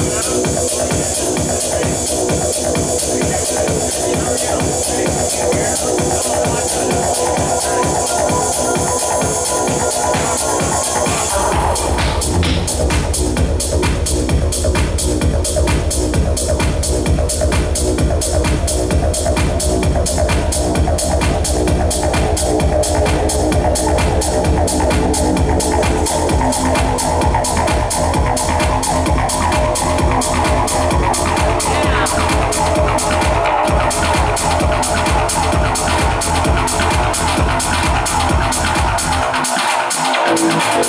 Música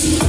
Thank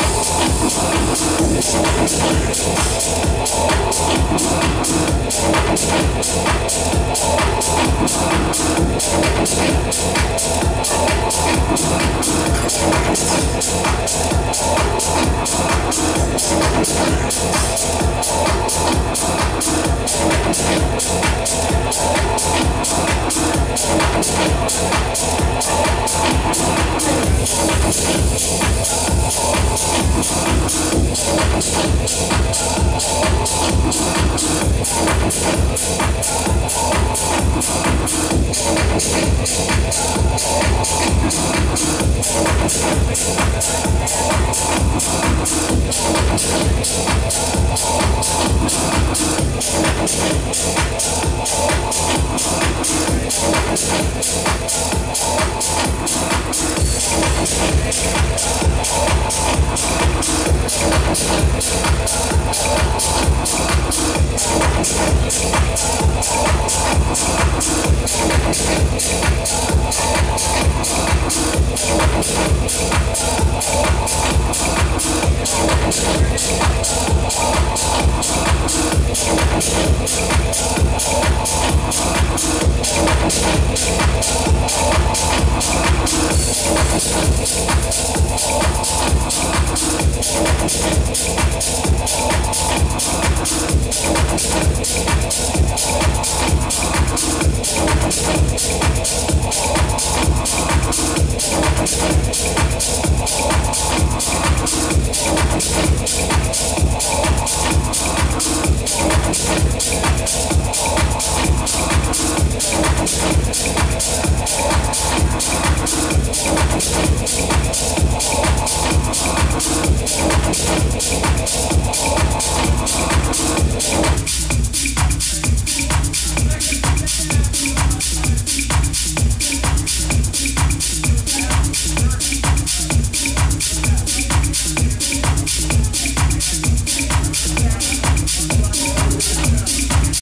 ます